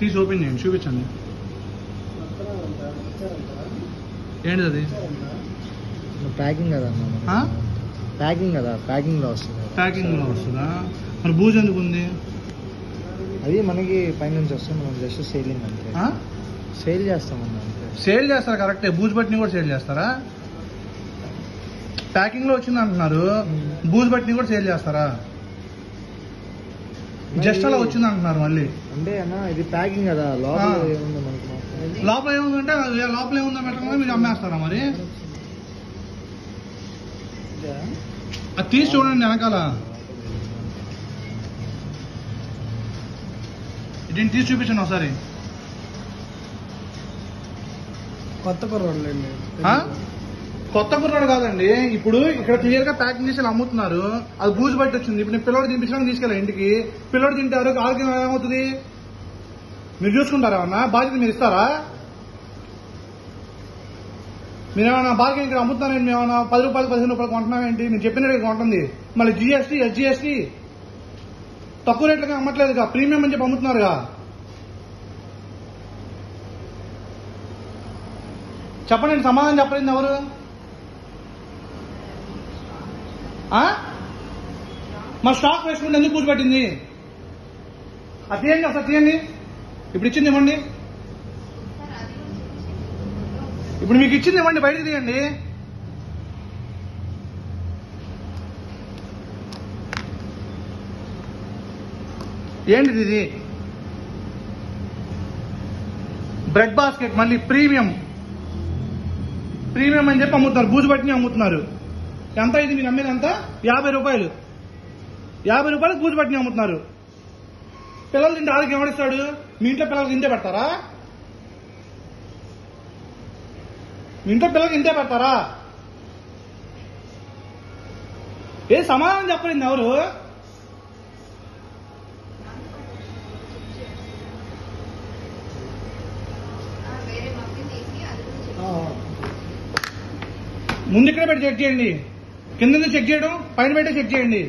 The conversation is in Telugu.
తీసి ఓపెన్ చేయండి చూపించండి. ఏంటిది అది? ప్యాకింగ్ కదా? ప్యాకింగ్ కదా ప్యాకింగ్లో వస్తుంది. ప్యాకింగ్లో వస్తుందా? మరి బూజు ఎందుకు ఉంది? అది మనకి పైనుంచి వస్తే మనం జస్ట్ సేలింగ్ అంతే. ఆ? సేల్ చేస్తామన్నా అంతే. సేల్ చేస్తారు కరెక్టే బూజు బట్టిని కూడా సేల్ చేస్తారా? ప్యాకింగ్లో వచ్చింది అంటున్నారు బూజు బట్టిని కూడా సేల్ చేస్తారా? జస్ట్ అలా వచ్చింది అంటున్నారు మళ్ళీ. అంటే అన్న ఇది ప్యాకింగ్ కదా లోపల. ఏముంది మనకి లోపల ఏముందంటే లోపల ఏముందో పెట్టకుండా మీరు అమ్మేస్తారా మరి? అది తీసి చూడండి వెనకాల. దీన్ని తీసి చూపించండి ఒకసారి. కొత్త కుర్రోళ్ళండి ఆ? కొత్త కుర్రాడు కాదండి. ఇప్పుడు ఇక్కడ క్లియర్గా ప్యాకింగ్ చేసి అమ్ముతున్నారు. అది బూజు బట్టి వచ్చింది. ఇప్పుడు నేను పిల్లడు తినిపించడానికి తీసుకెళ్ళా ఇంటికి. పిల్లోడు తింటారు ఆరోగ్యం ఏమవుతుంది? మీరు చూసుకుంటారా అన్న? బాధ్యత మీరు ఇస్తారా? మీరేమన్నా బాగా ఇక్కడ అమ్ముతున్నారండి మేమన్నా పది రూపాయలు పదిహేను రూపాయలు కొంటున్నామేంటి మీరు చెప్పిన రేటు కొంటుంది. మళ్ళీ జీఎస్టీ ఎస్జీఎస్టీ తక్కువ రేట్లుగా అమ్మట్లేదుగా. ప్రీమియం అని చెప్పి అమ్ముతున్నారుగా. చెప్పండి సమాధానం చెప్పలేదు ఎవరు? మరి మా స్టాక్ వేసుకుంటే ఎందుకు పూజ పట్టింది? అది తీయండి అసలు తీయండి. ఇప్పుడు ఇచ్చింది ఇవ్వండి. ఇప్పుడు మీకు ఇచ్చింది ఇవ్వండి బయటకు తీయండి. ఏంటిది ఇది? బ్రెడ్ బాస్కెట్ మళ్ళీ ప్రీమియం ప్రీమియం అని చెప్పి అమ్ముతున్నారు బూజు పట్టిని అమ్ముతున్నారు. ఎంత ఇది మీరు అమ్మేది ఎంత యాభై రూపాయలు. యాభై రూపాయలు బూజు పట్టిని అమ్ముతున్నారు. పిల్లలు తింటే ఆరోగ్యం ఎవడిస్తాడు మీ ఇంట్లో పిల్లలకి ఇంతే పెడతారా? మీ ఇంట్లో పిల్లలకి ఇంతే పెడతారా? ఏ సమాధానం చెప్పలేదు ఎవరు? ముందు ఇక్కడ పెట్టి చెక్ చేయండి. కింద నుంచి చెక్ చేయడం పైన బయట చెక్ చేయండి.